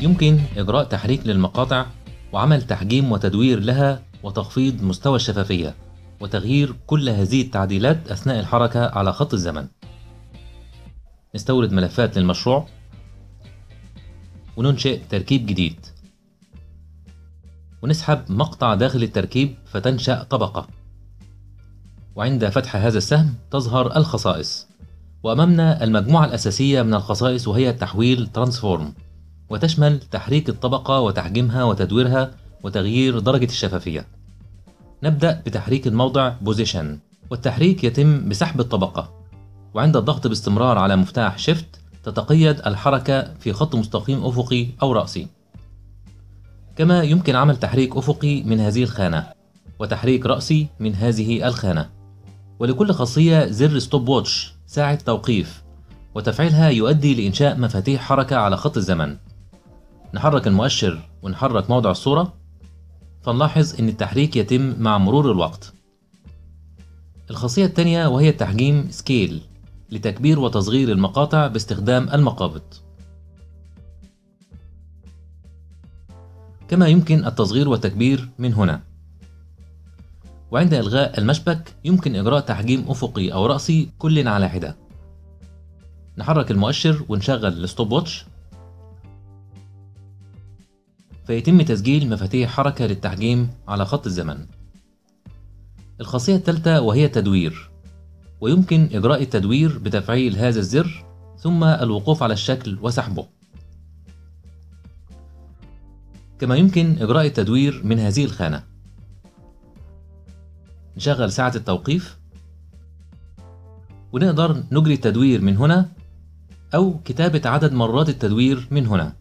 يمكن إجراء تحريك للمقاطع وعمل تحجيم وتدوير لها وتخفيض مستوى الشفافية وتغيير كل هذه التعديلات أثناء الحركة على خط الزمن. نستورد ملفات للمشروع. وننشئ تركيب جديد. ونسحب مقطع داخل التركيب فتنشأ طبقة. وعند فتح هذا السهم تظهر الخصائص. وأمامنا المجموعة الأساسية من الخصائص وهي التحويل transform وتشمل تحريك الطبقة وتحجيمها وتدويرها وتغيير درجة الشفافية. نبدأ بتحريك الموضع position والتحريك يتم بسحب الطبقة. وعند الضغط باستمرار على مفتاح shift تتقيد الحركة في خط مستقيم أفقي أو رأسي. كما يمكن عمل تحريك أفقي من هذه الخانة وتحريك رأسي من هذه الخانة. ولكل خاصية زر stop watch ساعة توقيف. وتفعيلها يؤدي لإنشاء مفاتيح حركة على خط الزمن. نحرك المؤشر ونحرك موضع الصورة فنلاحظ أن التحريك يتم مع مرور الوقت. الخاصية الثانية وهي التحجيم scale لتكبير وتصغير المقاطع باستخدام المقابض. كما يمكن التصغير والتكبير من هنا. وعند إلغاء المشبك يمكن إجراء تحجيم أفقي أو رأسي كل على حدة. نحرك المؤشر ونشغل الستوب واتش فيتم تسجيل مفاتيح حركة للتحجيم على خط الزمن. الخاصية الثالثة وهي تدوير ويمكن إجراء التدوير بتفعيل هذا الزر ثم الوقوف على الشكل وسحبه. كما يمكن إجراء التدوير من هذه الخانة. نشغل ساعة التوقيف. ونقدر نجري التدوير من هنا أو كتابة عدد مرات التدوير من هنا.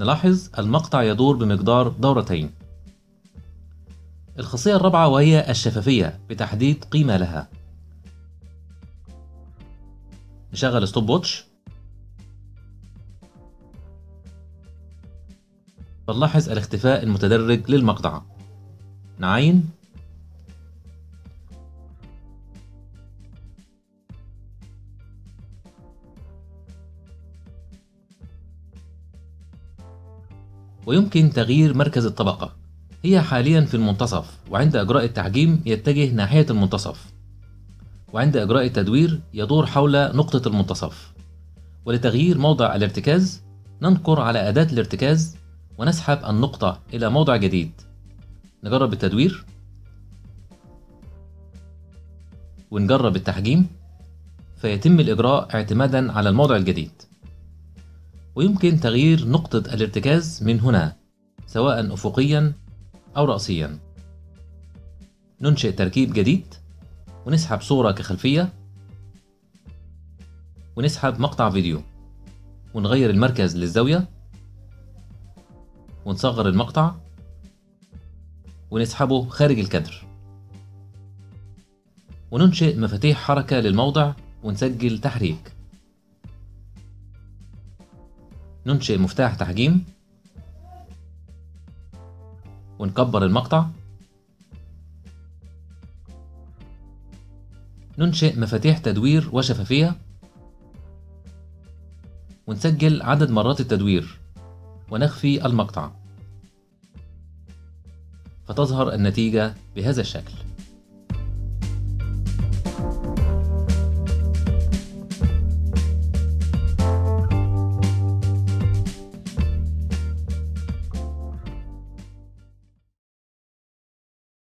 نلاحظ المقطع يدور بمقدار دورتين. الخاصية الرابعة وهي الشفافية بتحديد قيمة لها. نشغل ستوب واتش فنلاحظ الاختفاء المتدرج للمقطع. نعاين ويمكن تغيير مركز الطبقة. هي حاليا في المنتصف وعند إجراء التحجيم يتجه ناحية المنتصف. وعند إجراء التدوير يدور حول نقطة المنتصف. ولتغيير موضع الارتكاز ننقر على أداة الارتكاز ونسحب النقطة إلى موضع جديد. نجرب التدوير. ونجرب التحجيم. فيتم الإجراء اعتمادا على الموضع الجديد. ويمكن تغيير نقطة الارتكاز من هنا سواء أفقيا أو رأسيا. ننشئ تركيب جديد ونسحب صورة كخلفية ونسحب مقطع فيديو ونغير المركز للزاوية ونصغر المقطع ونسحبه خارج الكادر. وننشئ مفاتيح حركة للموضع ونسجل تحريك. ننشئ مفتاح تحجيم. ونكبر المقطع. ننشئ مفاتيح تدوير وشفافية. ونسجل عدد مرات التدوير ونخفي المقطع. فتظهر النتيجة بهذا الشكل.